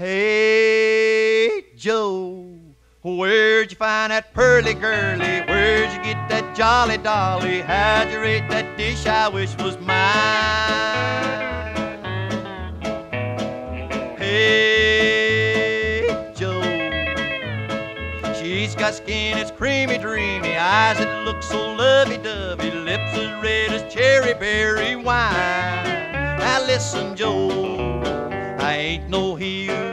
Hey, Joe, where'd you find that pearly girlie? Where'd you get that jolly dolly? How'd you rate that dish I wish was mine? Hey, Joe, she's got skin that's creamy, dreamy, eyes that look so lovey-dovey, lips as red as cherry berry wine. Now listen, Joe, I ain't no heel.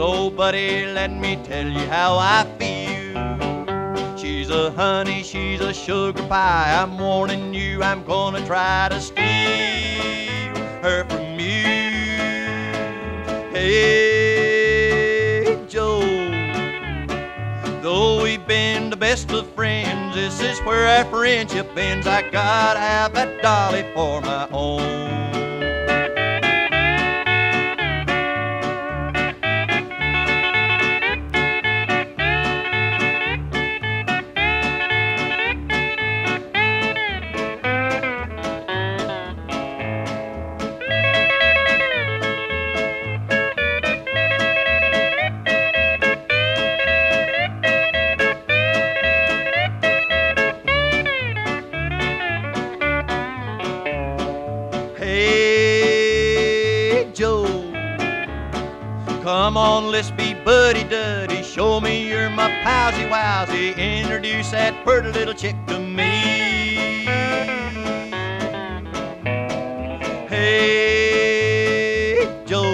But oh, buddy, let me tell you how I feel. She's a honey, she's a sugar pie. I'm warning you, I'm gonna try to steal her from you. Hey, Joe, though we've been the best of friends, this is where our friendship ends. I gotta have that dolly for my own. Come on, let's be buddy duddy. Show me you're my palsy wowsy. Introduce that pretty little chick to me. Hey, Joe.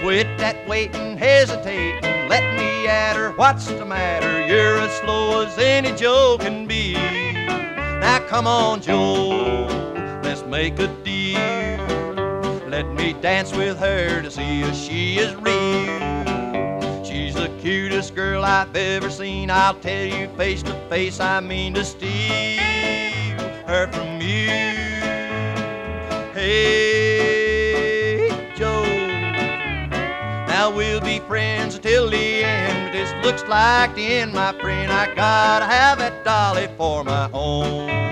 Quit that waiting, hesitating. Let me at her. What's the matter? You're as slow as any Joe can be. Now come on, Joe. Let's make a deal. Let me dance with her to see if she is real. She's the cutest girl I've ever seen. I'll tell you face to face, I mean to steal her from you. Hey, Joe. Now we'll be friends until the end. This looks like the end, my friend. I gotta have that dolly for my own.